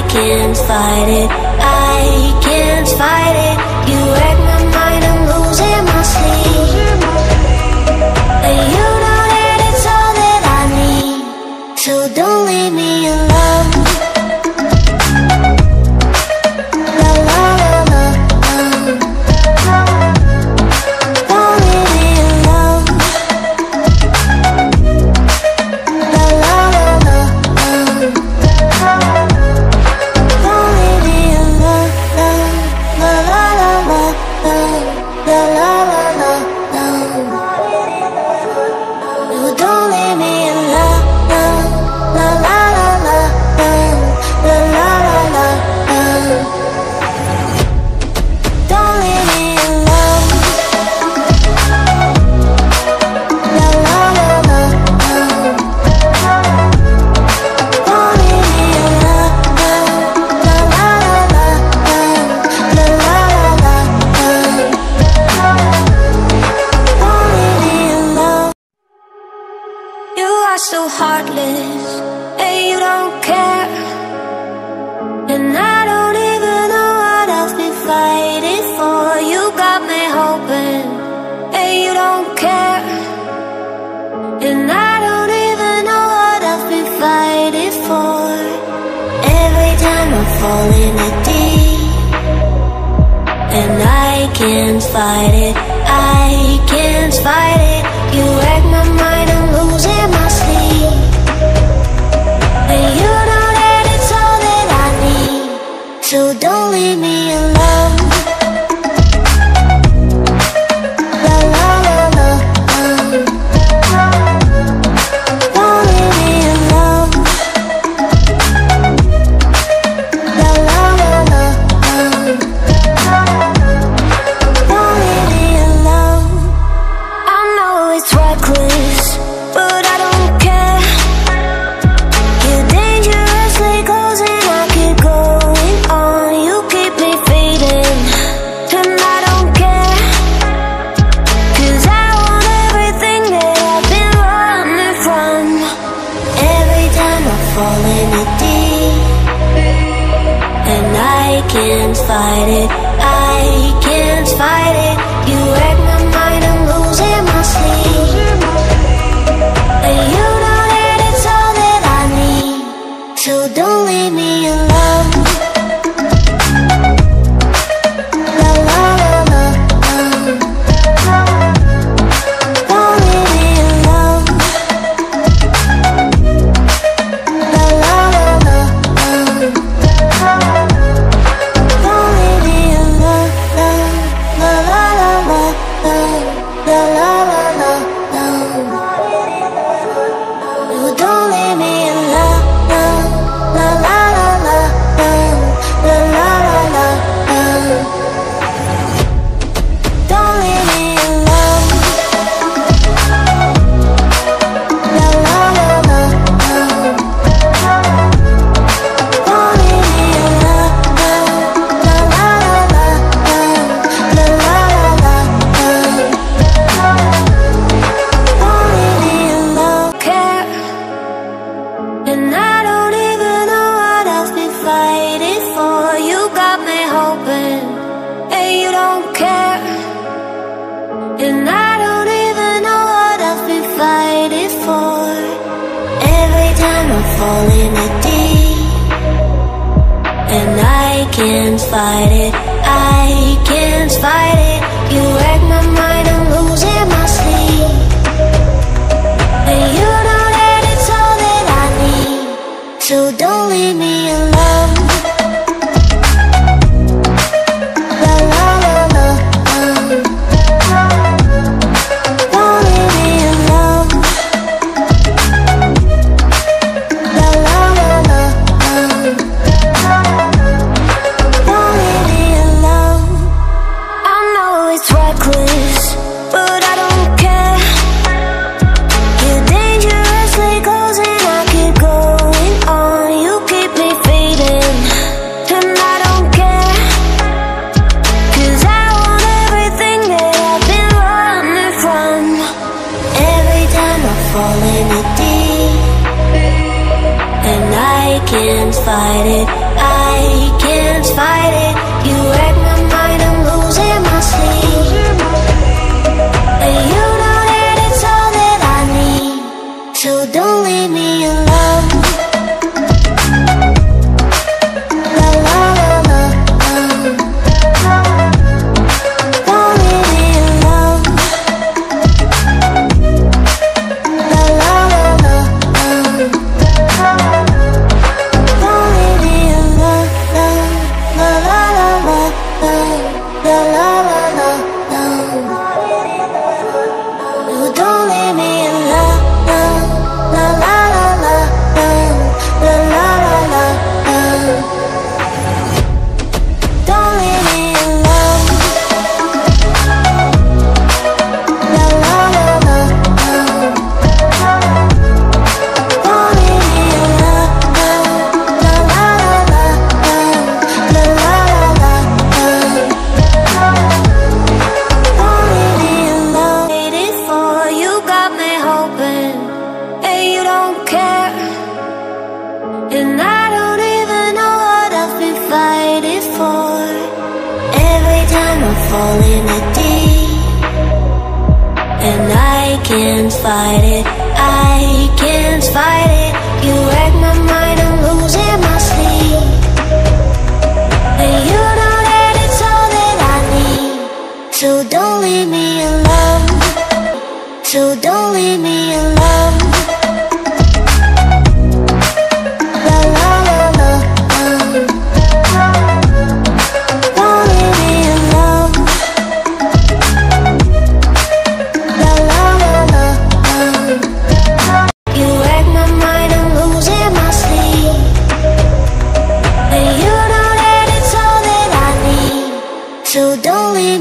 I can't fight it. I can't fight it. You wreck my and you don't care. And I don't even know what I've been fighting for. You got me hoping and you don't care. And I don't even know what I've been fighting for. Every time I fall in deep, and I can't fight it. falling a deep. And I can't fight it, I can't fight it. You wreck my mind, I'm losing my sleep. And you know that it's all that I need. So don't leave me alone. Fall in a deep, And I can't fight it, I can't And I can't fight it, I can't fight it You wreck my mind, I'm losing my sleep And you know that it's all that I need. So don't leave me alone. fall in a deep And I can't fight it, I can't fight it. You wreck my mind, I'm losing my sleep. And you know that it's all that I need. So don't leave me alone. So don't leave me alone.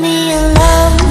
me alone.